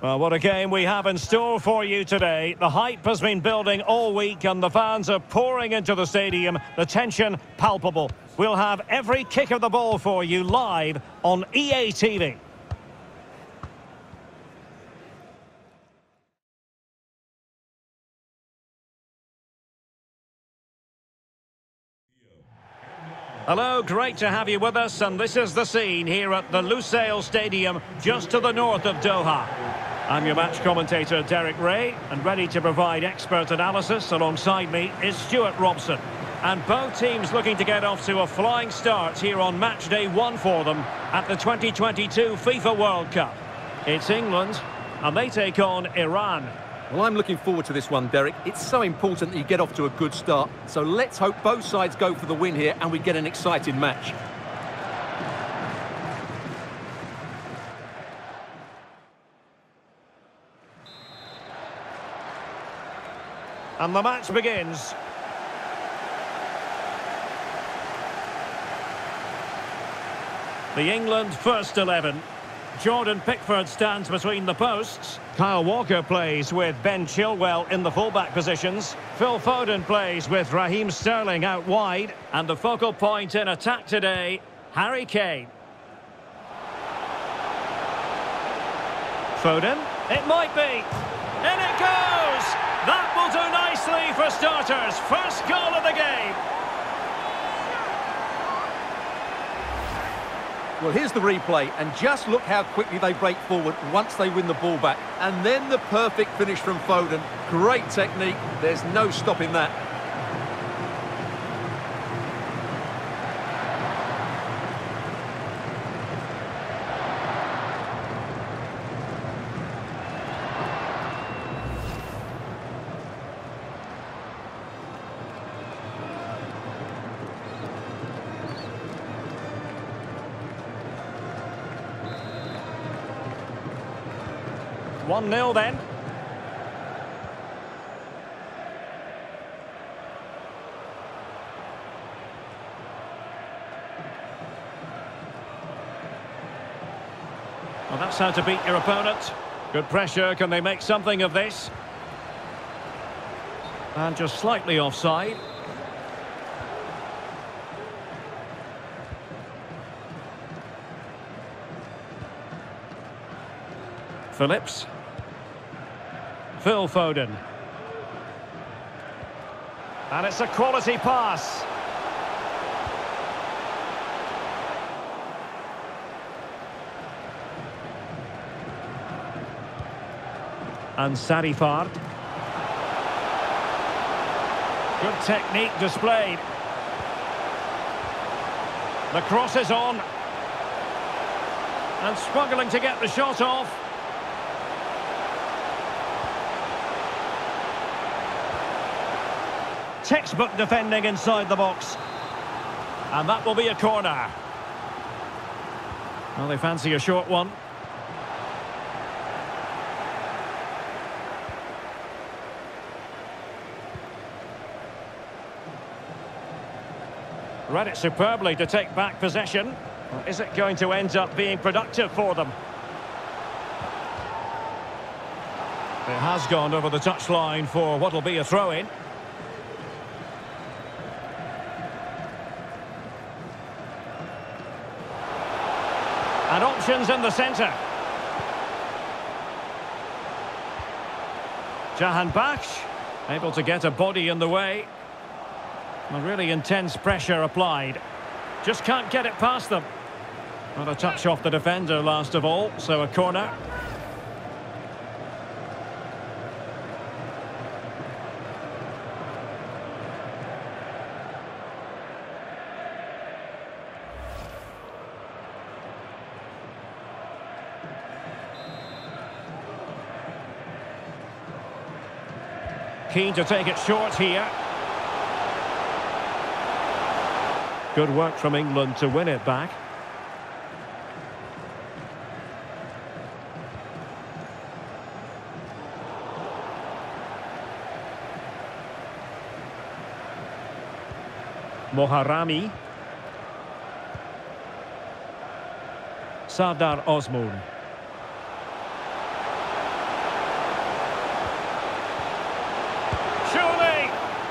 Well, what a game we have in store for you today. The hype has been building all week and the fans are pouring into the stadium. The tension palpable. We'll have every kick of the ball for you live on EA TV. Hello, great to have you with us, and this is the scene here at the Lusail Stadium, just to the north of Doha. I'm your match commentator, Derek Ray, and ready to provide expert analysis alongside me is Stuart Robson. And both teams looking to get off to a flying start here on match day one for them at the 2022 FIFA World Cup. It's England, and they take on Iran. Well, I'm looking forward to this one, Derek. It's so important that you get off to a good start. So let's hope both sides go for the win here and we get an exciting match. And the match begins. The England first 11. Jordan Pickford stands between the posts. Kyle Walker plays with Ben Chilwell in the fullback positions. Phil Foden plays with Raheem Sterling out wide. And the focal point in attack today, Harry Kane. Foden, it might be. In it goes! That will do nicely for starters. First goal of the game. Well, here's the replay, and just look how quickly they break forward once they win the ball back. And then the perfect finish from Foden. Great technique. There's no stopping that. One 0 then. Well, that's how to beat your opponent. Good pressure. Can they make something of this? And just slightly offside. Phillips. Phil Foden. And it's a quality pass. And Sarifard. Good technique displayed. The cross is on. And struggling to get the shot off. Textbook defending inside the box. And that will be a corner. Well, they fancy a short one. Read it superbly to take back possession. Is it going to end up being productive for them? It has gone over the touchline for what will be a throw-in. And options in the centre. Jahan Jahanbakhsh, able to get a body in the way. Really intense pressure applied. Just can't get it past them. Not a touch off the defender last of all, so a corner. Keen to take it short here. Good work from England to win it back. Moharrami. Sardar Azmoun.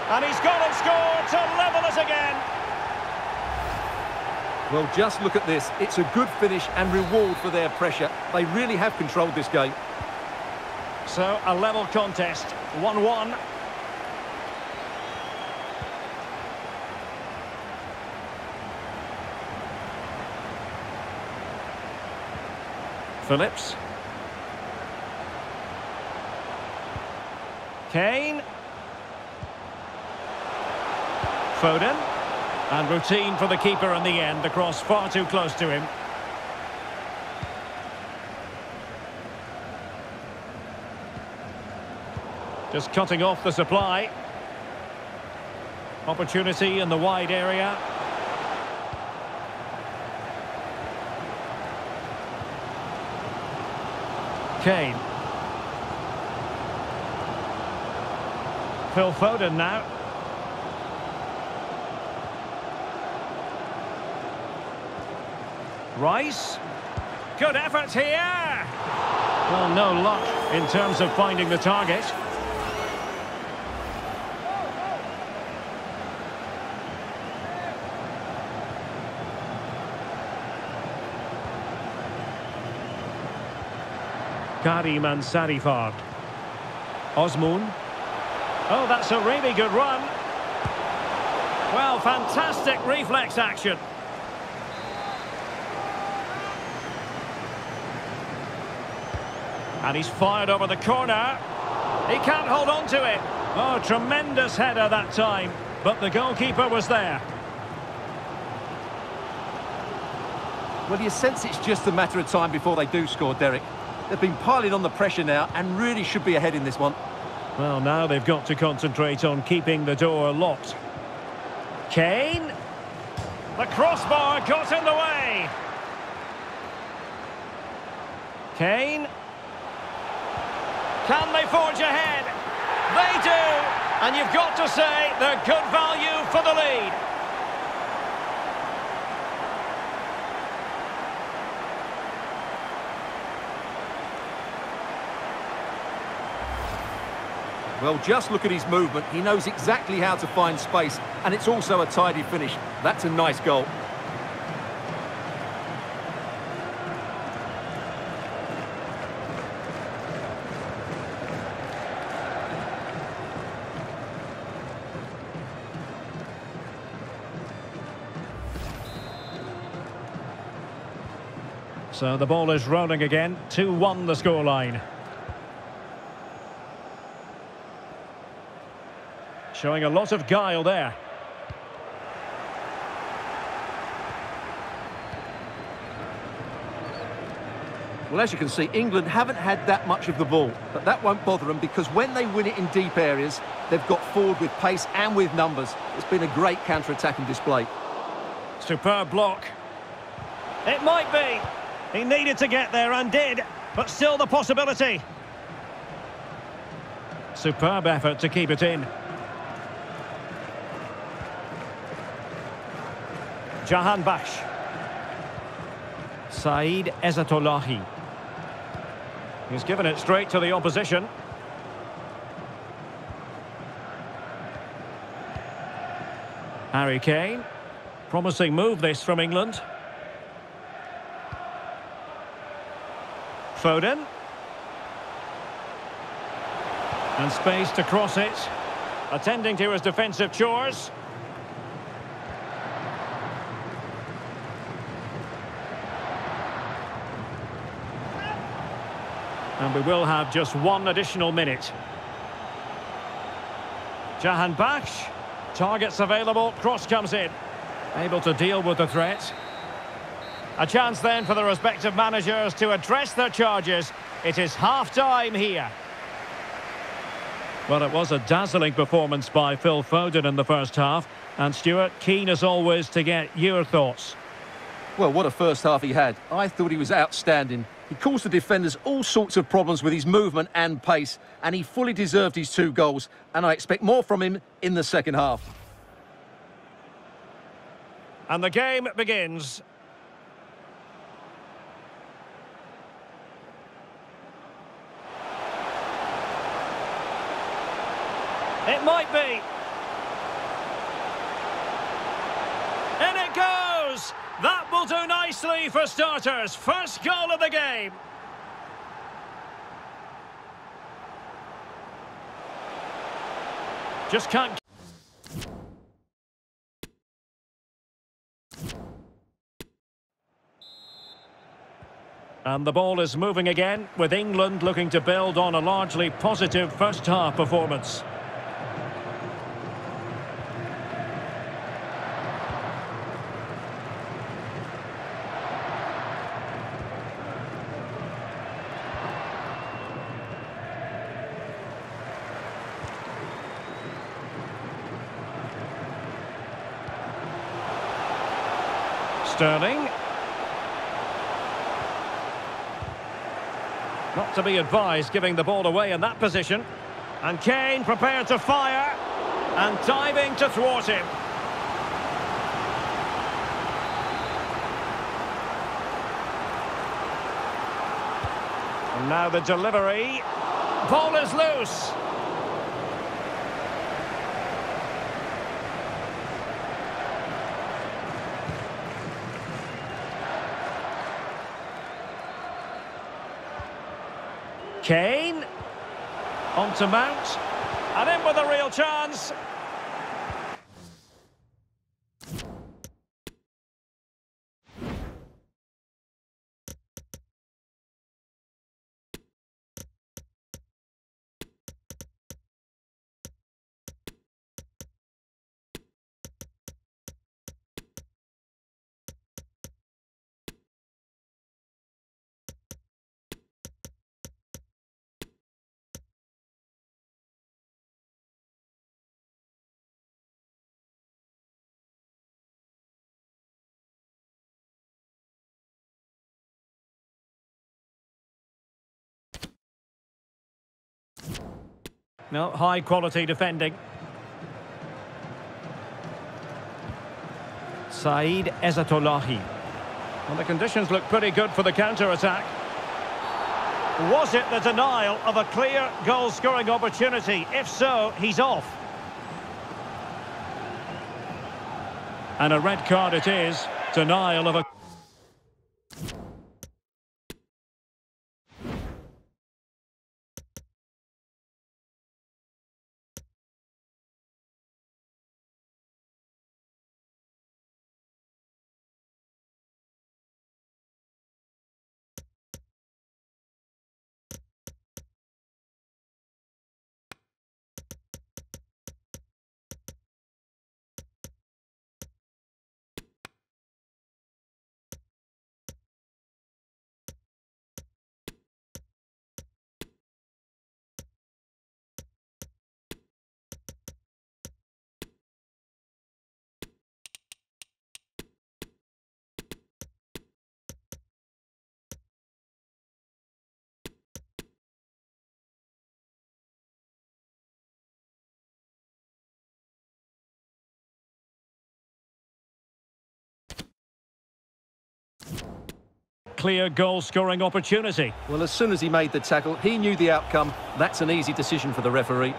And he's gone and scored to level us again. Well, just look at this. It's a good finish and reward for their pressure. They really have controlled this game. So, a level contest. 1-1. Phillips. Kane. Foden. And routine for the keeper in the end. The cross far too close to him. Just cutting off the supply. Opportunity in the wide area. Kane. Phil Foden now. Rice. Good effort here. Well, no luck in terms of finding the target. Karim Ansarifard. Azmoun. Oh, that's a really good run. Well, fantastic reflex action. And he's fired over the corner. He can't hold on to it. Oh, tremendous header that time. But the goalkeeper was there. Well, you sense it's just a matter of time before they do score, Derek. They've been piling on the pressure now and really should be ahead in this one. Well, now they've got to concentrate on keeping the door locked. Kane. The crossbar got in the way. Kane. Can they forge ahead? They do! And you've got to say they're good value for the lead. Well, just look at his movement. He knows exactly how to find space, and it's also a tidy finish. That's a nice goal. So the ball is rolling again. 2-1 the scoreline. Showing a lot of guile there. Well, as you can see, England haven't had that much of the ball, but that won't bother them because when they win it in deep areas, they've got forward with pace and with numbers. It's been a great counter-attacking display. Superb block. It might be. He needed to get there and did, but still the possibility. Superb effort to keep it in. Jahanbakhsh. Saeed Ezatolahi. He's given it straight to the opposition. Harry Kane. Promising move this from England. Foden. And space to cross it. Attending to his defensive chores. And we will have just one additional minute. Jahanbakhsh. Targets available. Cross comes in. Able to deal with the threat. A chance then for the respective managers to address their charges. It is half-time here. Well, it was a dazzling performance by Phil Foden in the first half. And Stuart, keen as always to get your thoughts. Well, what a first half he had. I thought he was outstanding. He caused the defenders all sorts of problems with his movement and pace, and he fully deserved his two goals, and I expect more from him in the second half. And the game begins. It might be. And it goes! That will do nicely for starters. First goal of the game. Just can't... And the ball is moving again, with England looking to build on a largely positive first-half performance. Sterling. Not to be advised giving the ball away in that position. And Kane prepared to fire. And diving to thwart him. And now the delivery. Ball is loose. Kane. On to Mount. And in with a real chance. No, high quality defending. Saeed Ezatolahi. Well, the conditions look pretty good for the counter-attack. Was it the denial of a clear goal-scoring opportunity? If so, he's off. And a red card it is. Denial of a... Clear goal-scoring opportunity. Well, as soon as he made the tackle, he knew the outcome. That's an easy decision for the referee.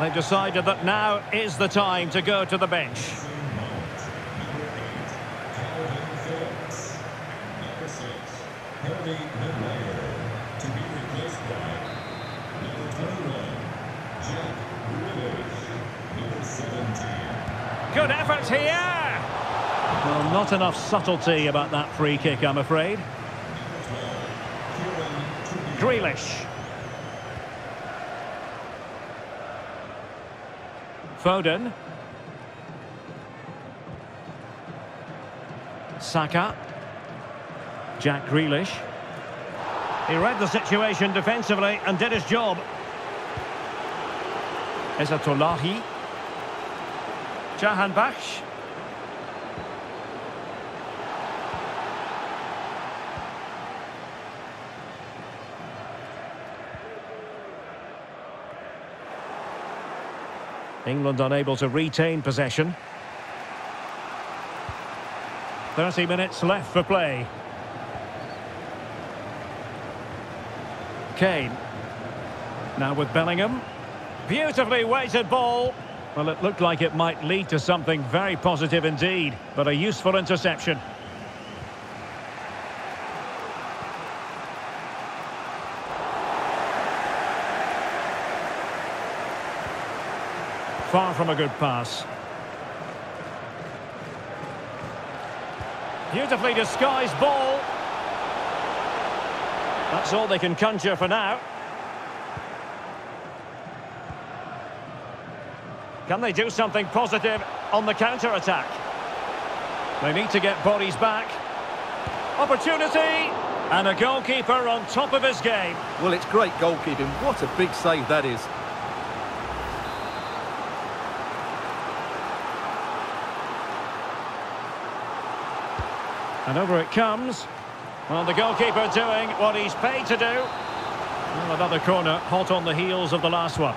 They've decided that now is the time to go to the bench. Good effort here! Well, not enough subtlety about that free kick, I'm afraid. Grealish. Foden. Saka. Jack Grealish. He read the situation defensively and did his job. Ezatolahi. Jahanbakhsh. England unable to retain possession. 30 minutes left for play. Kane. Now with Bellingham. Beautifully weighted ball. Well, it looked like it might lead to something very positive indeed, but a useful interception. Far from a good pass. Beautifully disguised ball. That's all they can conjure for now. Can they do something positive on the counter-attack? They need to get bodies back. Opportunity! And a goalkeeper on top of his game. Well, it's great goalkeeping. What a big save that is. And over it comes. Well, the goalkeeper doing what he's paid to do. Well, another corner, hot on the heels of the last one.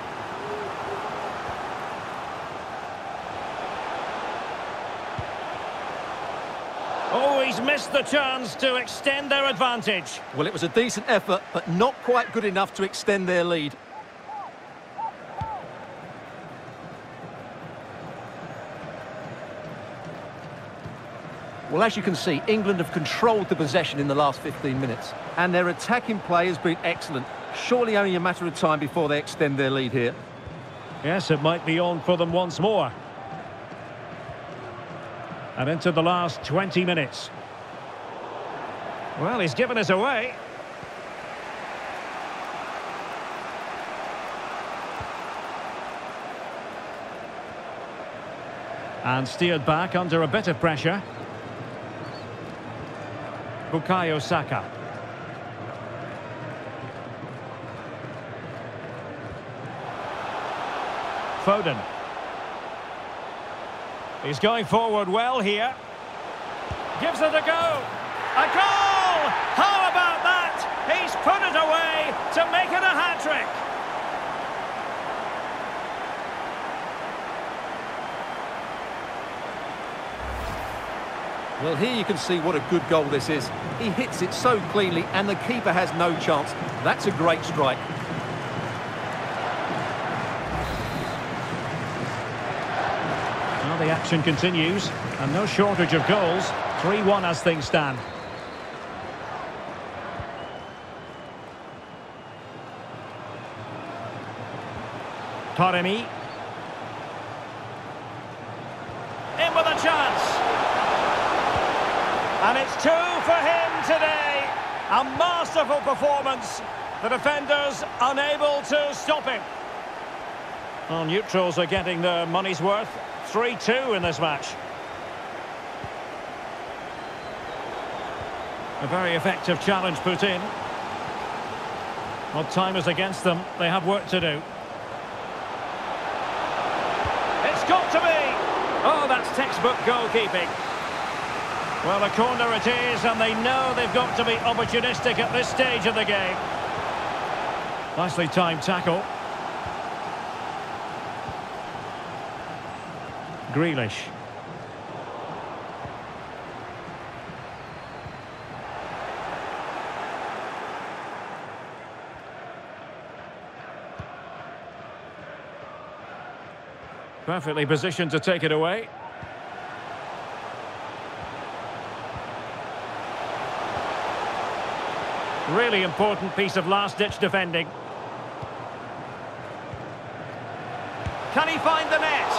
Oh, he's missed the chance to extend their advantage. Well, it was a decent effort, but not quite good enough to extend their lead. Well, as you can see, England have controlled the possession in the last 15 minutes. And their attacking play has been excellent. Surely only a matter of time before they extend their lead here. Yes, it might be on for them once more. And into the last 20 minutes. Well, he's given us away. And steered back under a bit of pressure. Bukayo Saka. Foden. He's going forward well here. Gives it a go. A goal! How about that? He's put it away to make it a hat-trick. Well, here you can see what a good goal this is. He hits it so cleanly and the keeper has no chance. That's a great strike. Well, the action continues and no shortage of goals. 3-1 as things stand. Taremi. In with a chance. And it's two for him today. A masterful performance. The defenders unable to stop him. Well, neutrals are getting their money's worth. 3-2 in this match. A very effective challenge put in. Well, time is against them. They have work to do. It's got to be! Oh, that's textbook goalkeeping. Well, a corner it is, and they know they've got to be opportunistic at this stage of the game. Nicely timed tackle. Grealish. Perfectly positioned to take it away. Really important piece of last-ditch defending. Can he find the net?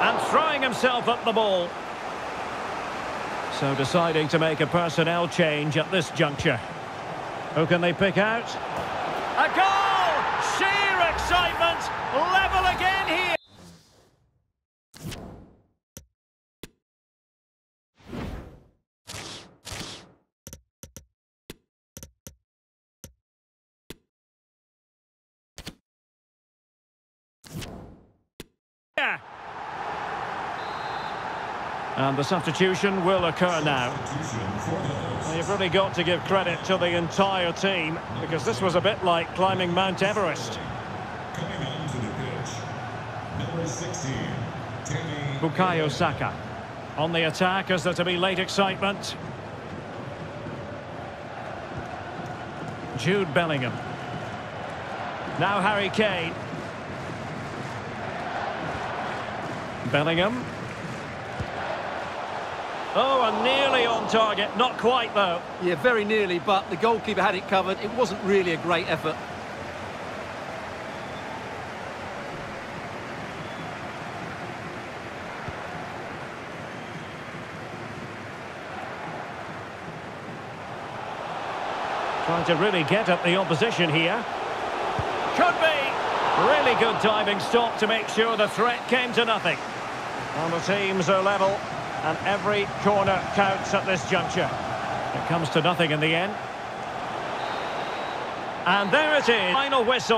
And throwing himself at the ball. So deciding to make a personnel change at this juncture. Who can they pick out? A goal! Sheer excitement! Level again here! Saka! And the substitution will occur now. You've really got to give credit to the entire team because this was a bit like climbing Mount Everest. Coming onto the pitch, number 16, Tammy Bukayo Saka. On the attack, is there to be late excitement? Jude Bellingham. Now Harry Kane. Bellingham. Oh, and nearly on target. Not quite, though. Yeah, very nearly, but the goalkeeper had it covered. It wasn't really a great effort. Trying to really get at the opposition here. Could be. Really good diving stop to make sure the threat came to nothing. And the teams are level, and every corner counts at this juncture. It comes to nothing in the end. And there it is. Final whistle.